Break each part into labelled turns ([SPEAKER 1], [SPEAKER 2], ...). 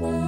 [SPEAKER 1] Bye.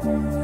[SPEAKER 1] Thank you.